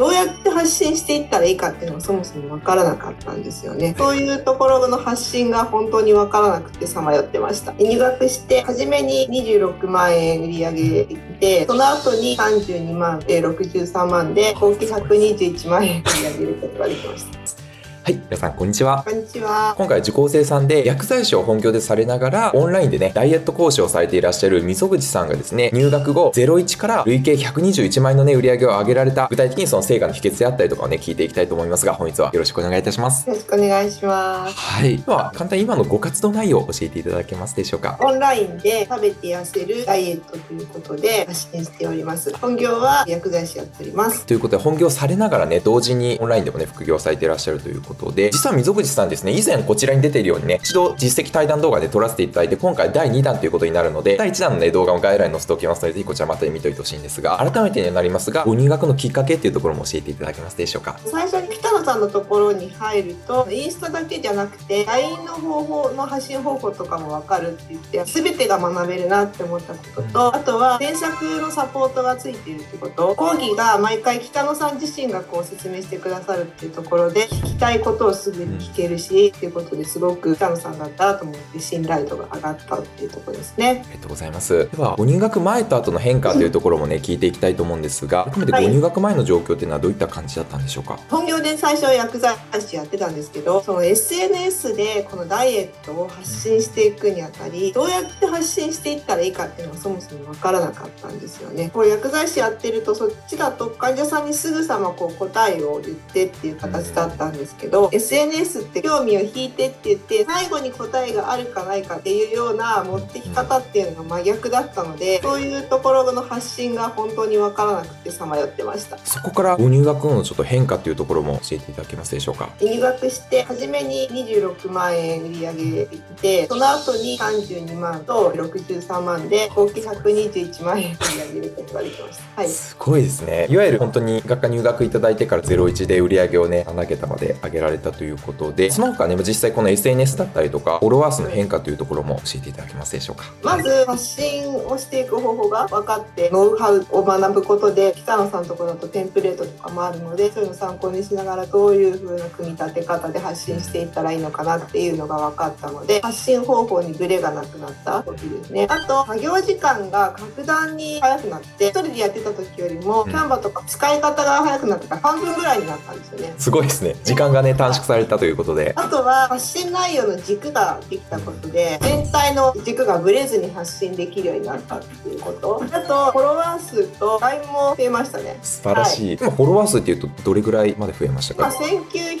どうやって発信していったらいいかっていうのがそもそも分からなかったんですよね。そういうところの発信が本当に分からなくてさまよってました。入学して初めに26万円売り上げできてその後に32万で63万で合計121万円売り上げることができました。はい、皆さんこんにちは。こんにちは。今回受講生さんで薬剤師を本業でされながらオンラインでね、ダイエット講師をされていらっしゃる溝口さんがですね、入学後01から累計121万円のね、売り上げを上げられた具体的にその成果の秘訣であったりとかをね、聞いていきたいと思いますが、本日はよろしくお願いいたします。よろしくお願いします。はい。では、簡単に今のご活動内容を教えていただけますでしょうか？オンラインで食べて痩せるダイエットということで発信しております。本業は薬剤師やっております。ということで、本業されながらね、同時にオンラインでもね、副業されていらっしゃるということで、実は溝口さんですね、以前こちらに出ているようにね、一度実績対談動画で撮らせていただいて、今回第2弾ということになるので、第1弾のね、動画も概要欄に載せておきますので、ぜひこちらまた見ておいてほしいんですが、改めてになりますが、ご入学のきっかけっていうところも教えていただけますでしょうか？最初に北野さんのところに入ると、インスタだけじゃなくて、LINE の方法の発信方法とかもわかるって言って、全てが学べるなって思ったことと、あとは、添削のサポートがついているってこと、講義が毎回北野さん自身がこう説明してくださるっていうところで、たいことをすぐに聞けるし、っていうことですごく北野さんだったと思って信頼度が上がったっていうところですね。ありがとうございます。では、ご入学前と後の変化というところもね、聞いていきたいと思うんですが、改めてご入学前の状況っていうのはどういった感じだったんでしょうか？本業で最初は薬剤師やってたんですけどその SNS でこのダイエットを発信していくにあたりどうやって発信していったらいいかっていうのがそもそも分からなかったんですよね。こう薬剤師やってるとそっちだと患者さんにすぐさまこう答えを言ってっていう形だったんですけど、SNS って興味を引いてって言って最後に答えがあるかないかっていうような持ってき方っていうのが真逆だったのでそういうところの発信が本当に分からなくてさまよってました。そこからご入学後のちょっと変化っていうところも教えていただけますでしょうか？入学して初めに26万円売り上げてその後に32万と63万で合計121万円売り上げることができました。はい。すごいですね。いわゆる本当に学科入学いただいてから01で売り上げをね、7桁まで上げられたということで、その他ね、実際この SNS だったりとか、フォロワー数の変化というところも教えていただけますでしょうか？まず発信をしていく方法が分かってノウハウを学ぶことで北野さんのところだとテンプレートとかもあるのでそういうのを参考にしながらどういう風な組み立て方で発信していったらいいのかなっていうのが分かったので発信方法にブレがなくなった時ですねあと作業時間が格段に早くなって一人でやってた時よりもキャンバとか使い方が早くなったから半分ぐらいになったんですよねすごいですね。時間がね、短縮されたということで。あとは発信内容の軸ができたことで全体の軸がぶれずに発信できるようになったっていうことあとフォロワー数と LINE も増えましたね素晴らしい。今、フォロワー数っていうと、どれぐらいまで増えましたまあ、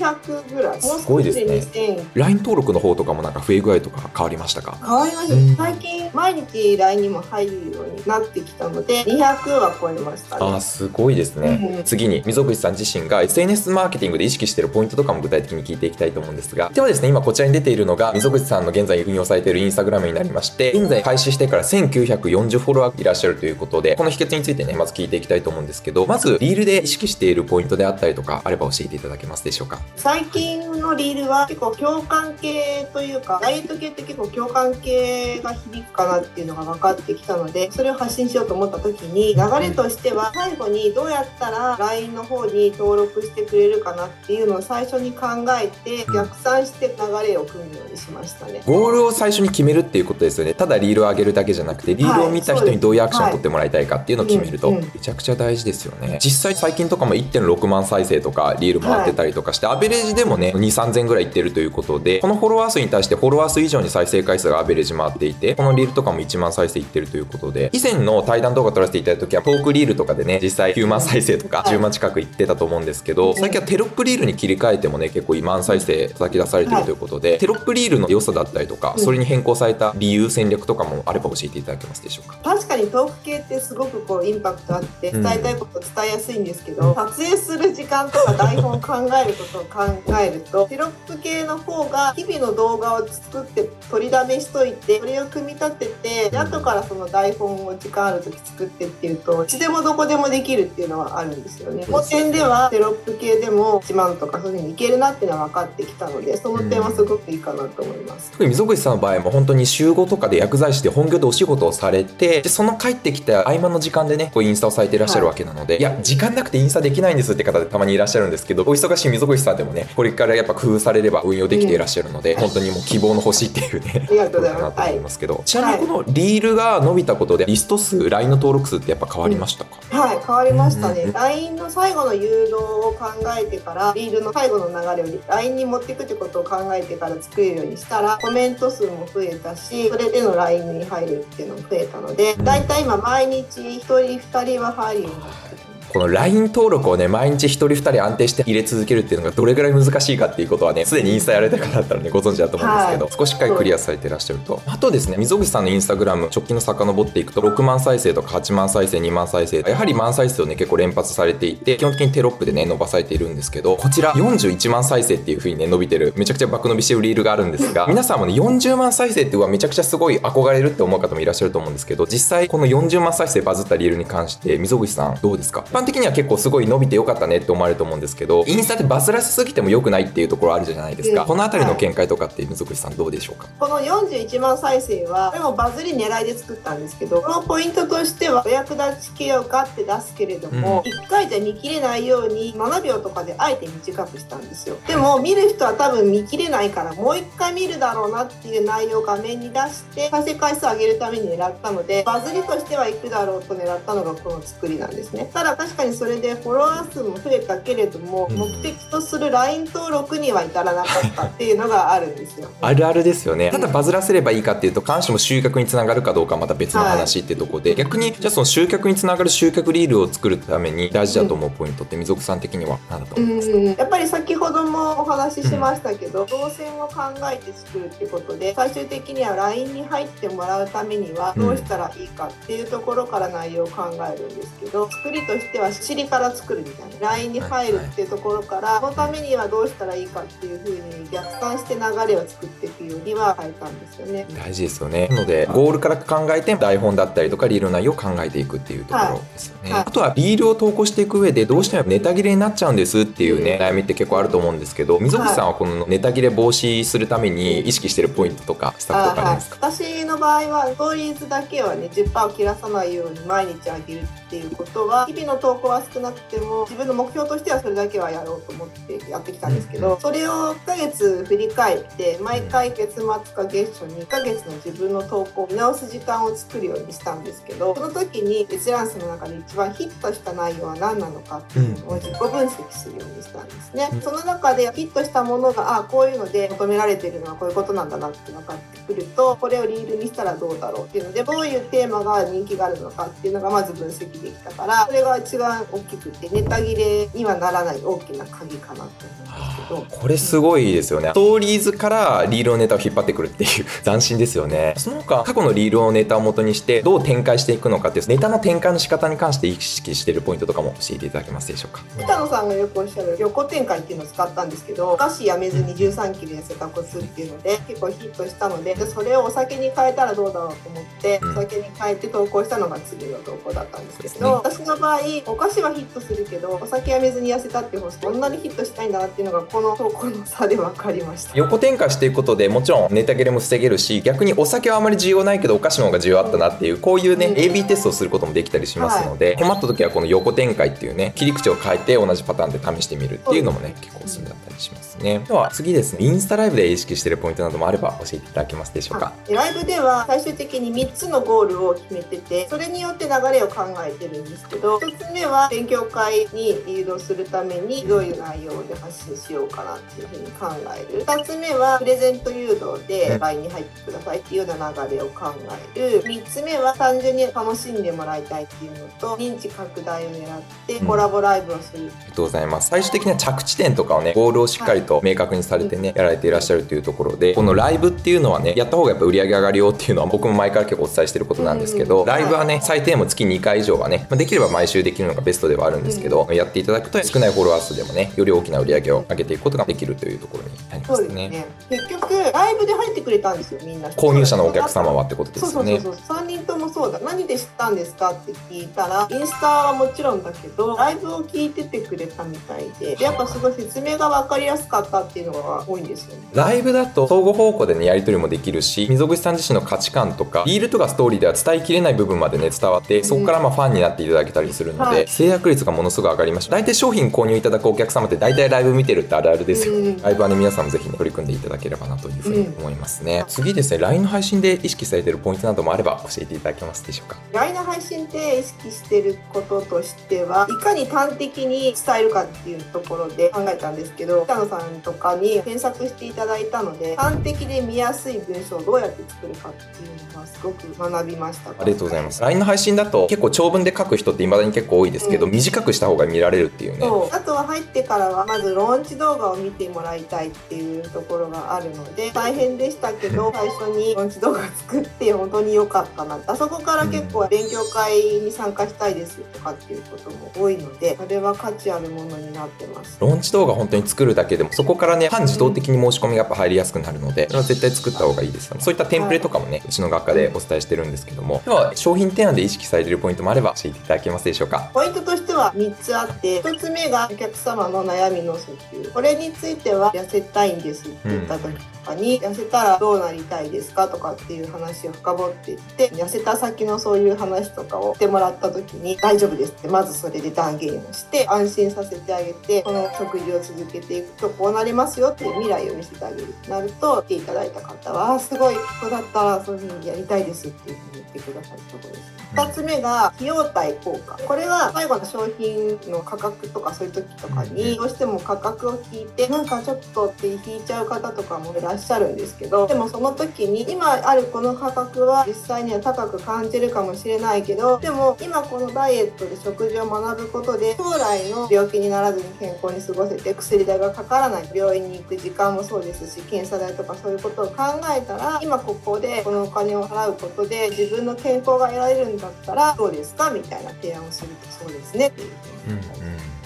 か1900ぐらい。すごいですね。2000 ?LINE 登録の方とかもなんか増え具合とか変わりましたか？変わりました、うん。最近毎日 LINE にも入るようになってきたので200は超えましたね。あーすごいですね、うん。次に溝口さん自身が SNS マーケティングで意識しているポイントとかも具体的に聞いていきたいと思うんですが。ではですね今こちらに出ているのが溝口さんの現在運用されているインスタグラムになりまして現在開始してから1940フォロワーいらっしゃるということでこの秘訣についてねまず聞いていきたいと思うんですけどまずリールで意識しているポイントであったりとかあれば教えていただけますでしょうか？最近のリールは結構共感系というかダイエット系って結構共感系が響くかなっていうのが分かってきたのでそれを発信しようと思った時に流れとしては最後にどうやったら LINE の方に登録してくれるかなっていうのを最初に考えて逆算して流れを組むようにしましたね。ゴールを最初に決めるっていうことですよね。ただリールを上げるだけじゃなくてリールを見た人にどういうアクションを取ってもらいたいかっていうのを決めるとめちゃくちゃ大事ですよね。実際最近とかも1.6万再生とかリール回ってたりとかして、アベレージでもね2 3 0 0ぐらいいってるということでこのフォロワー数に対してフォロワー数以上に再生回数がアベレージ回っていてこのリールとかも1万再生いってるということで以前の対談動画撮らせていただいた時はトークリールとかでね実際9万再生とか10万近くいってたと思うんですけど最近はテロップリールに切り替えてもね結構万再生叩き出されてるということで、テロップリールの良さだったりとか、うん。それに変更された理由戦略とかもあれば教えていただけますでしょうか？確かにトーク系ってすごくこうインパクトあってうん。伝えたいこと伝えやすいんですけど、撮影する時間とか台本を考えることを考えるとどテロップ系の方が日々の動画を作って取りだめしといてそれを組み立ててで後からその台本を時間ある時作ってっていうといつでもどこでもできるっていうのはあるんですよね。古典ではテロップ系でも1万とかそういうふうにいけるなっていうのは分かってきたのでその点はすごくいいかなと思います。特に溝口さんの場合も本当に週5とかで薬剤師で本業でお仕事をされてでその帰ってきた合間の時間でねこうインスタをされていらっしゃるわけなので、はい、いや時間なくてインスタできないんですって方でたまにいらっしゃるんですけどお忙しい溝口さんでもねこれからやっぱ工夫されれば運用できていらっしゃるので、うん、本当にもう希望の星っていうねありがとうございます。と思いますけど、はい、ちなみにこのリールが伸びたことでリスト数 LINE の登録数ってやっぱ変わりましたか、うん、はい変わりましたね、うん、LINE の最後の誘導を考えてからリールの最後の流れを LINE に持っていくってことを考えてから作れるようにしたらコメント数も増えたしそれでの LINE に入るっていうのも増えたのでだいたい今毎日1人2人は入るようになってこの LINE 登録をね、毎日1人2人安定して入れ続けるっていうのがどれぐらい難しいかっていうことはね、すでにインスタやられた方だったらね、ご存知だと思うんですけど、はい、少ししっかりクリアされてらっしゃると。あとですね、溝口さんのインスタグラム、直近の遡っていくと、6万再生とか8万再生、2万再生、やはり万再生をね、結構連発されていて、基本的にテロップでね、伸ばされているんですけど、こちら41万再生っていう風にね、伸びてる、めちゃくちゃ爆伸びしてるリールがあるんですが、皆さんもね、40万再生っていうのはめちゃくちゃすごい憧れるって思う方もいらっしゃると思うんですけど、実際この40万再生バズったリールに関して、溝口さんどうですか？一般的には結構すごいい伸びてよかったねって思われると思うんですけどインスタってバズらせすぎてもよくないっていうところあるじゃないですか、うん、この辺りの見解とかって水口さんどうでしょうか？この41万再生はこれもバズり狙いで作ったんですけどこのポイントとしてはお役立ち系をガッて出すけれども、うん、1回じゃ見切れないように7秒とかであえて短くしたんですよ。でも見る人は多分見切れないからもう1回見るだろうなっていう内容を画面に出して再生回数を上げるために狙ったのでバズりとしてはいくだろうと狙ったのがこの作りなんですね。ただ確かにそれでフォロワー数も増えたけれども、うん、目的とする LINE 登録には至らなかったっていうのがあるんですよ。あるあるですよね。ただバズらせればいいかっていうと必ずしも集客につながるかどうかはまた別の話っていうところで、はい、逆にじゃあその集客につながる集客リールを作るために大事だと思うポイントって溝口さん的には何だと思いますか、やっぱり先ほどもお話ししましたけど、動線を考えて作るってことで最終的には LINE に入ってもらうためにはどうしたらいいかっていうところから内容を考えるんですけど作りとしては尻から作るみたいな LINE に入るっていうところから、そのためにはどうしたらいいかっていうふうに逆算して流れを作っていくよりは変えたんですよね。大事ですよね。なのでゴールから考えて台本だったりとかリール内容を考えていくっていうところですよね。はいはい、あとはリールを投稿していく上でどうしてもネタ切れになっちゃうんですっていうね、悩みって結構あると思うんですけど溝口さんはこのネタ切れ防止するために意識してるポイントとかスタッフとかありますか、私の場合はストーリーズだけはね10%を切らさないように毎日あげるっていうことは日々の投稿は少なくても自分の目標としてはそれだけはやろうと思ってやってきたんですけど、それを1ヶ月振り返って毎回月末か月初に1ヶ月の自分の投稿を見直す時間を作るようにしたんですけどその時に閲覧数の中で一番ヒットした内容は何なのかっていうのを自己分析するようにしたんですね。その中でヒットしたものがあこういうので求められてるのはこういうことなんだなって分かってくるとこれをリールにしたらどうだろうっていうのでどういうテーマが人気があるのかっていうのがまず分析できたからそれが一番大きくてネタ切れにはならない大きな鍵かなと思うんですけど。これすごいですよね。ストーリーズからリールのネタを引っ張ってくるっていう 斬新ですよね。その他過去のリールのネタを元にしてどう展開していくのかっていうネタの展開の仕方に関して意識しているポイントとかも教えていただけますでしょうか？北野さんがよくおっしゃる横展開っていうのを使ったんですけどお菓子やめずに13キロ痩せたコツっていうので結構ヒットしたのでそれをお酒に変えたらどうだろうと思ってお酒に変えて投稿したのが次の投稿だったんですけど、私の場合お菓子はヒットするけどお酒やめずに痩せたっていう方こんなにヒットしたいんだなっていうのがこの投稿の差で分かりました。横展開していくことでもちろんネタ切れも防げるし逆にお酒はあまり需要ないけどお菓子の方が需要あったなっていうこういうね、うん、AB テストをすることもできたりしますので、はい、困った時はこの横展開っていうね切り口を変えて同じパターンで試してみるっていうのもね結構おすすめだったりしますね。では次ですねインスタライブで意識してるポイントなどもあれば教えていただけますでしょうか？ライブでは最終的に3つのゴールを決めててそれによって流れを考えてるんですけど1つ目は勉強会に誘導するためにどういう内容で発信しようかなっていうふうに考える。2つ目はプレゼント誘導で LINE に入ってくださいっていうような流れを考える。3つ目は単純に楽しんでもらいたいっていうのと認知拡大を狙ってコラボライブをする、うん、ありがとうございます。最終的な着地点とかをねゴールをしっかりと明確にされてね、はい、やられていらっしゃるというところでこのライブっていうのはねやった方がやっぱ売り上げ上がるよっていうのは僕も前から結構お伝えしてることなんですけど、ライブはね最低も月2回以上はねできれば毎週でききるのがベストではあるんですけど、やっていただくと少ないフォロワー数でもねより大きな売り上げを上げていくことができるというところになりますね。ね結局ライブで入ってくれたんですよみんな。購入者のお客様はってことですよね。そうそうそう3人ともそうだ何で知ったんですかって聞いたらインスタはもちろんだけどライブを聞いててくれたみたいでやっぱすごい説明が分かりやすかったっていうのが多いんですよね。ライブだと相互方向でねやり取りもできるし溝口さん自身の価値観とかリールとかストーリーでは伝えきれない部分までね伝わってそこからまあファンになっていただけたりするので、はい、制約率がものすごく上がりました。大体商品購入いただくお客様って大体ライブ見てるってあるあるですよ、うん、ライブはね皆さんもぜひね取り組んでいただければなというふうに思いますね、うん、次ですね LINE の配信で意識されてるポイントなどもあれば教えていただけますでしょうか？LINE の配信で意識してることとしてはいかに端的に伝えるかっていうところで考えたんですけど北野さんとかに検索していただいたので端的で見やすい文章をどうやって作るかっていうのはすごく学びましたありがとうございます。LINE の配信だと結構長文で書く人って未だに結構多いですけど、うん、短くした方が見られるっていうね。あとは入ってからはまずローンチ動画を見てもらいたいっていうところがあるので大変でしたけど 最初にローンチ動画作って本当に良かったな。あそこから結構勉強会に参加したいですとかっていうことも多いのでそれは価値あるものになってます。ローンチ動画本当に作るだけでもそこからね半自動的に申し込みがやっぱ入りやすくなるのでそれは絶対作った方がいいですよね。そういったテンプレとかもね、はい、うちの学科でお伝えしてるんですけども。では商品提案で意識されているポイントもあれば教えていただけますでしょうか？ポイントとしては3つあって1つ目がお客様の悩みの訴求。これについては痩せたいんですって言った時。とかに、うん、痩せたらどうなりたいですかとかっていう話を深掘っていって痩せた先のそういう話とかをしてもらった時に大丈夫ですってまずそれで断言をして安心させてあげてこの食事を続けていくとこうなりますよっていう未来を見せてあげるとなると来ていただいた方はすごいここだったらそういうふうにやりたいですっていうふうに言ってくださるところです。2つ目が費用対効果。これは最後の商品の価格とかそういう時とかにどうしても価格を聞いてなんかちょっとって引いちゃう方とかもいらっしゃるんですけどでもその時に今あるこの価格は実際には高く感じるかもしれないけどでも今このダイエットで食事を学ぶことで将来の病気にならずに健康に過ごせて薬代がかからない病院に行く時間もそうですし検査代とかそういうことを考えたら今ここでこのお金を払うことで自分の健康が得られるんだったらどうですか？みたいな提案をするとそうですねっていうふうに。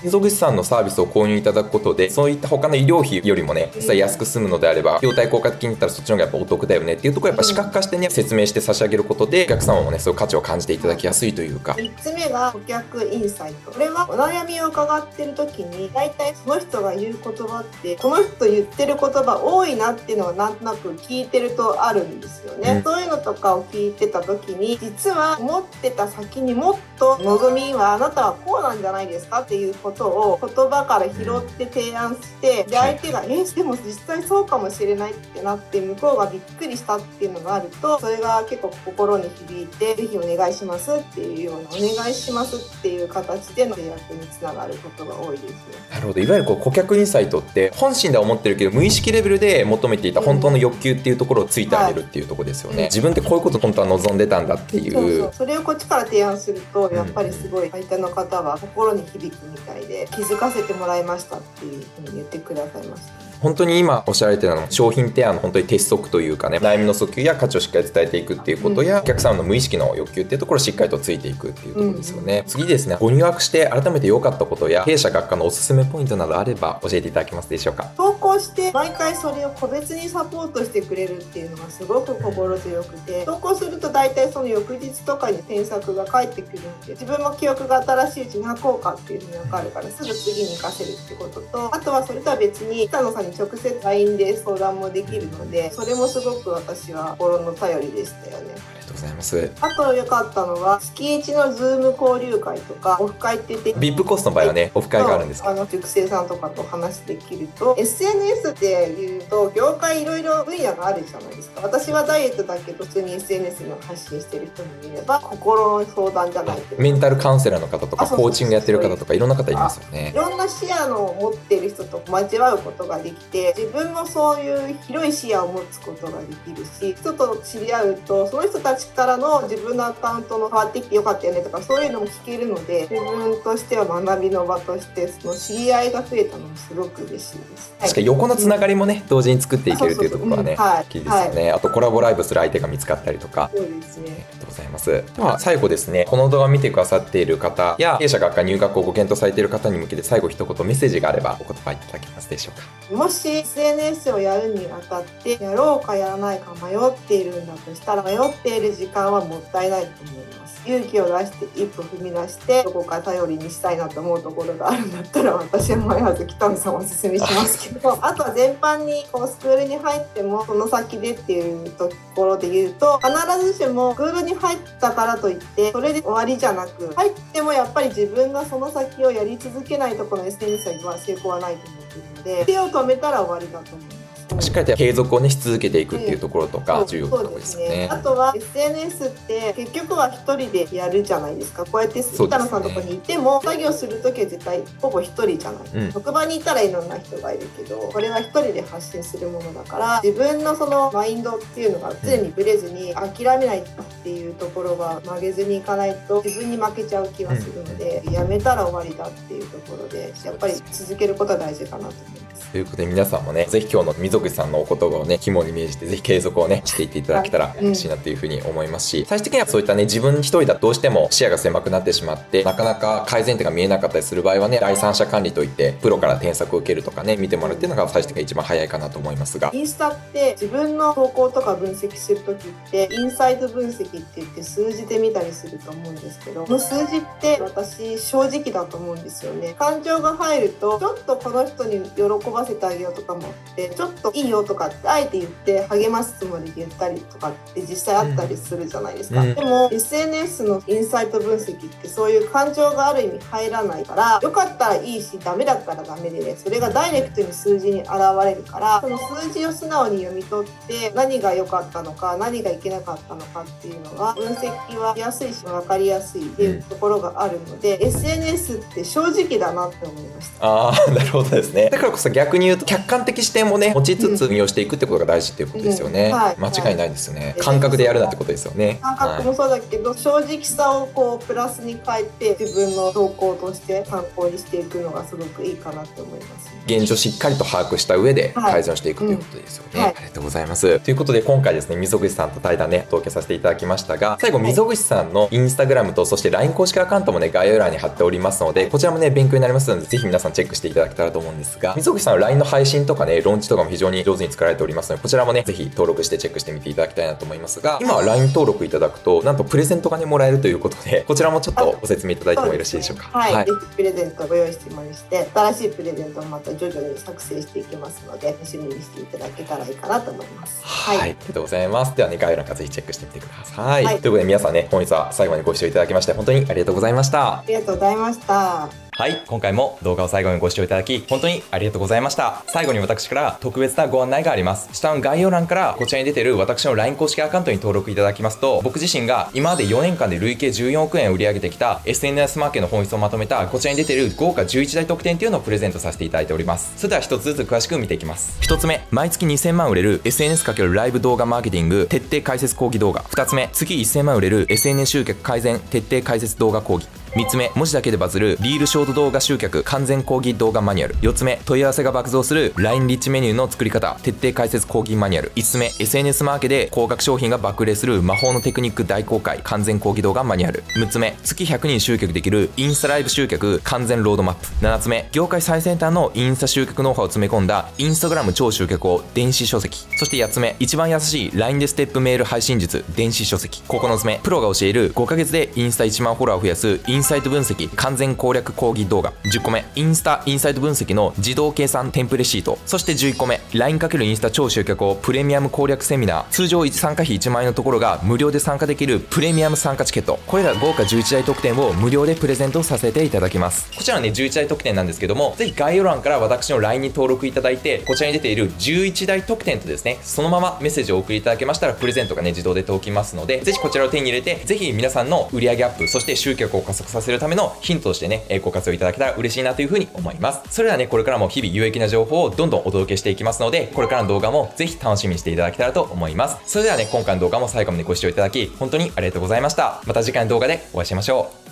溝口さんのサービスを購入いただくことでそういった他の医療費よりもね実際安く済むのであれば費用対効果的に言ったらそっちの方がやっぱお得だよねっていうところやっぱ視覚化してね説明して差し上げることでお客様もねそういう価値を感じていただきやすいというか。3つ目が顧客インサイト。これはお悩みを伺ってる時に大体その人が言う言葉ってこの人言ってる言葉多いなっていうのはなんとなく聞いてるとあるんですよね、うん、そういうのとかを聞いてた時に実は思ってた先にもっと望みはあなたはこうなんじゃないですかっていうことを言葉葉から拾って提案してで相手が「えでも実際そうかもしれない」ってなって向こうがびっくりしたっていうのがあるとそれが結構心に響いて「是非お願いします」っていうような「お願いします」っていう形での契約につながることが多いですね。なるほど。いわゆるこう顧客インサイトって本心では思ってるけど無意識レベルで求めていた本当の欲求っていうところをついてあげるっていうところですよね、はい、自分ってこういうこと本当は望んでたんだっていう。そうそう。それをこっちから提案するとやっぱりすごい相手の方は心に響くみたいで気づかせてもらいましたっていうふうに言ってくださいました。本当に今おっしゃられてたの商品提案の本当に鉄則というかね悩みの訴求や価値をしっかり伝えていくっていうことや、うん、お客様の無意識の欲求っていうところをしっかりとついていくっていうところですよね、うん、次ですねご入学して改めて良かったことや弊社学科のおすすめポイントなどあれば教えていただけますでしょうか？投稿して毎回それを個別にサポートしてくれるっていうのがすごく心強くて投稿すると大体その翌日とかに添削が返ってくるんで自分も記憶が新しいうちに書こうかっていうふうに分かるからすぐ次に活かせるってこととあとはそれとは別に北野さんに直接 LINE で相談もできるのでそれもすごく私は心の頼りでしたよね。とうございます。あと良かったのは月1のズーム交流会とかオフ会って言って VIP コースの場合はねオフ会があるんですあの塾生さんとかと話できると SNS でいうと業界いろいろ分野があるじゃないですか。私はダイエットだけど普通に SNS の発信してる人もいれば心の相談じゃないメンタルカウンセラーの方とかコーチングやってる方とかいろんな方いますよね。いろんな視野の持ってる人と交わることができて自分もそういう広い視野を持つことができるし人と知り合うとその人たちからの自分のアカウントの変わってきてよかったよねとかそういうのも聞けるので自分としては学びの場としてその知り合いが増えたのもすごく嬉しいです。確かに横のつながりもね同時に作っていけるというところはね大きいですよね、あとコラボライブする相手が見つかったりとか。そうですねございます。では、最後ですね、この動画を見てくださっている方や、弊社学科入学をご検討されている方に向けて、最後一言メッセージがあれば、お言葉いただけますでしょうか。もし SNS をやるにあたって、やろうかやらないか迷っているんだとしたら、迷っている時間はもったいないと思います。勇気を出して一歩踏み出してどこか頼りにしたいなと思うところがあるんだったら私は迷わず北野さんをおすすめしますけど あとは全般にこうスクールに入ってもその先でっていうところで言うと必ずしもスクールに入ったからといってそれで終わりじゃなく入ってもやっぱり自分がその先をやり続けないとこの SNS は成功はないと思っているので手を止めたら終わりだと思います。しっかりと継続をねし続けていくっていうところとか重要なところですよね。あとは SNS って結局は一人でやるじゃないですか。こうやって北野さんのとこにいても、作業する時は絶対ほぼ一人じゃない。うん、職場にいたらいろんな人がいるけど、これは一人で発信するものだから自分のそのマインドっていうのが常にブレずに諦めないっていうところが曲げずにいかないと自分に負けちゃう気がするので、うん、やめたら終わりだっていうところでやっぱり続けることは大事かなと思います。ということで皆さんもね、ぜひ今日の溝口さんのお言葉をね、肝に銘じて、ぜひ継続をね、していっていただけたら嬉しいなというふうに思いますし、最終的にはそういったね、自分一人だとどうしても視野が狭くなってしまって、なかなか改善点が見えなかったりする場合はね、第三者管理といって、プロから添削を受けるとかね、見てもらうっていうのが最終的に一番早いかなと思いますが。インスタって自分の投稿とか分析するときって、インサイド分析って言って数字で見たりすると思うんですけど、この数字って私正直だと思うんですよね。感情が入ると、ちょっとこの人に喜ばせてあげようとかもってちょっといいよとかってあえて言って励ますつもりで言ったりとかって実際あったりするじゃないですか、うん、でも SNS のインサイト分析ってそういう感情がある意味入らないからよかったらいいしダメだったらダメでそれがダイレクトに数字に現れるからその数字を素直に読み取って何が良かったのか何がいけなかったのかっていうのが分析はしやすいし分かりやすいっていうところがあるので、うん、SNS って正直だなって思いました。ああなるほどですね。だからこそ逆に言うと客観的視点もね持ちつつ運用していくってことが大事っていうことですよね、うん。はい、間違いないですよね、感覚でやるなってことですよね。感覚もそうだけど、はい、正直さをこうプラスに変えて自分の動向として参考にしていくのがすごくいいかなって思います、ね、現状しっかりと把握した上で改善していくということですよね、はい、ありがとうございます。ということで今回ですね溝口さんと対談ね統計させていただきましたが最後溝口さんのインスタグラムとそして LINE 公式アカウントもね概要欄に貼っておりますのでこちらもね勉強になりますのでぜひ皆さんチェックしていただけたらと思うんですが溝口さんの LINE の配信とかねローンチとかも非常に上手に作られておりますのでこちらもねぜひ登録してチェックしてみていただきたいなと思いますが今は LINE 登録いただくとなんとプレゼントがねもらえるということで こちらもちょっとご説明いただいてもよろしいでしょうか。はい、はい、ぜひプレゼントご用意してまして新しいプレゼントをまた徐々に作成していきますので楽しみにしていただけたらいいかなと思います。はい、はい、ありがとうございます。ではね概要欄からぜひチェックしてみてください、はい、ということで皆さんね本日は最後までご視聴いただきまして本当にありがとうございました。ありがとうございましたはい、今回も動画を最後にご視聴いただき、本当にありがとうございました。最後に私から特別なご案内があります。下の概要欄からこちらに出てる私の LINE 公式アカウントに登録いただきますと、僕自身が今まで4年間で累計14億円売り上げてきた SNS マーケの本質をまとめたこちらに出てる豪華11大特典っていうのをプレゼントさせていただいております。それでは一つずつ詳しく見ていきます。1つ目、毎月2000万売れる SNS× ライブ動画マーケティング徹底解説講義動画。2つ目、月1000万売れる SNS 集客改善徹底解説動画講義。3つ目文字だけでバズるリールショート動画集客完全講義動画マニュアル。4つ目問い合わせが爆増する LINE リッチメニューの作り方。徹底解説講義マニュアル。5つ目 SNS マーケで高額商品が爆売れする魔法のテクニック大公開。完全講義動画マニュアル。6つ目月100人集客できるインスタライブ集客。完全ロードマップ。7つ目業界最先端のインスタ集客ノウハウを詰め込んだインスタグラム超集客を電子書籍。そして8つ目一番優しい LINE でステップメール配信術電子書籍。9つ目プロが教える5ヶ月でインスタ1万フォロワーを増やすインサイト分析完全攻略講義動画。10個目インスタインサイト分析の自動計算テンプレシート。そして11個目 LINE× インスタ超集客をプレミアム攻略セミナー。通常参加費1万円のところが無料で参加できるプレミアム参加チケット。これら豪華11大特典を無料でプレゼントさせていただきます。こちらね11大特典なんですけどもぜひ概要欄から私の LINE に登録いただいてこちらに出ている11大特典とですねそのままメッセージを送りいただけましたらプレゼントがね自動で届きますのでぜひこちらを手に入れてぜひ皆さんの売上アップそして集客を加速させるためのヒントとしてねご活用いただけたら嬉しいなというふうに思います。それではね、これからも日々有益な情報をどんどんお届けしていきますので、これからの動画もぜひ楽しみにしていただけたらと思います。それではね、今回の動画も最後までご視聴いただき、本当にありがとうございました。また次回の動画でお会いしましょう。